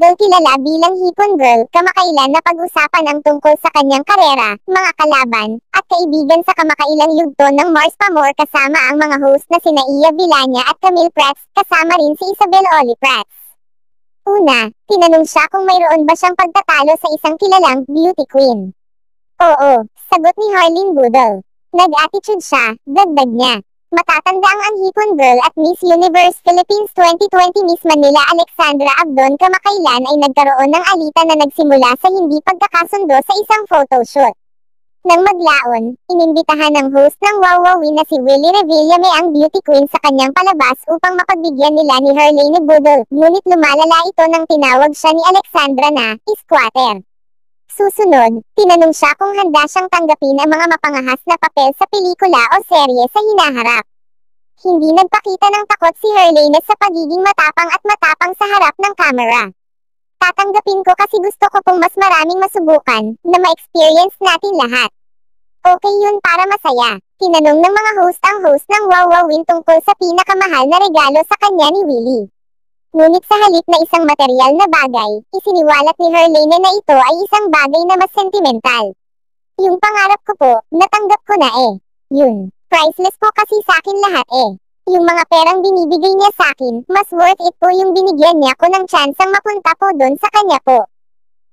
Abdul kilala bilang Hipon Girl, kamakailan na pag-usapan ang tungkol sa kanyang karera, mga kalaban, at kaibigan sa kamakailang yugto ng Mars Pamor kasama ang mga host na sina Iya Villania at Camille Prats, kasama rin si Isabel Oli Prats. Una, tinanong siya kung mayroon ba siyang pagtatalo sa isang kilalang beauty queen. Oo, sagot ni Harleen Budol. Nag-attitude siya, dagdag niya. Matatanda ang Anhipon Girl at Miss Universe Philippines 2020 Miss Manila Alexandra Abdon kamakailan ay nagkaroon ng alitan na nagsimula sa hindi pagkakasundo sa isang photoshoot. Nang maglaon, inimbitahan ng host ng Wawawin na si Willie Revillame ang beauty queen sa kanyang palabas upang mapagbigyan nila ni Harlene Budol, ngunit lumalala ito nang tinawag siya ni Alexandra na, squatter. Susunod, tinanong siya kung handa siyang tanggapin ang mga mapangahas na papel sa pelikula o serye sa hinaharap. Hindi nagpakita ng takot si Herlene sa pagiging matapang at matapang sa harap ng kamera. Tatanggapin ko kasi gusto ko pong mas maraming masubukan, na ma-experience natin lahat. Okay yun para masaya. Tinanong ng mga host ang host ng Wawawin tungkol sa pinakamahal na regalo sa kanya ni Willie. Ngunit sa halip na isang material na bagay, isiniwalat ni Herlene na ito ay isang bagay na mas sentimental. Yung pangarap ko po, natanggap ko na eh. Yun. Priceless po kasi sa akin lahat eh. Yung mga perang binibigay niya sa akin, mas worth it po yung binigyan niya ko ng chansang mapunta po doon sa kanya po.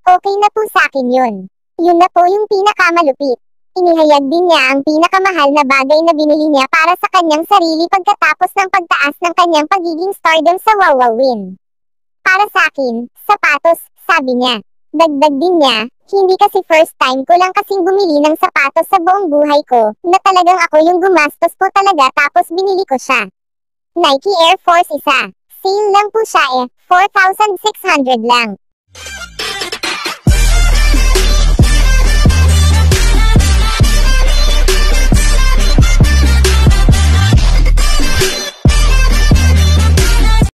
Okay na po sa akin yun. Yun na po yung pinakamalupit. Inihayag din niya ang pinakamahal na bagay na binili niya para sa kanyang sarili pagkatapos ng pagtaas ng kanyang pagiging stardom sa Wawawin. Para sa akin, sapatos, sabi niya. Dagdag din niya, hindi kasi first time ko lang kasing bumili ng sapatos sa buong buhay ko, na talagang ako yung gumastos po talaga tapos binili ko siya. Nike Air Force isa. Sale lang po siya eh, 4,600 lang.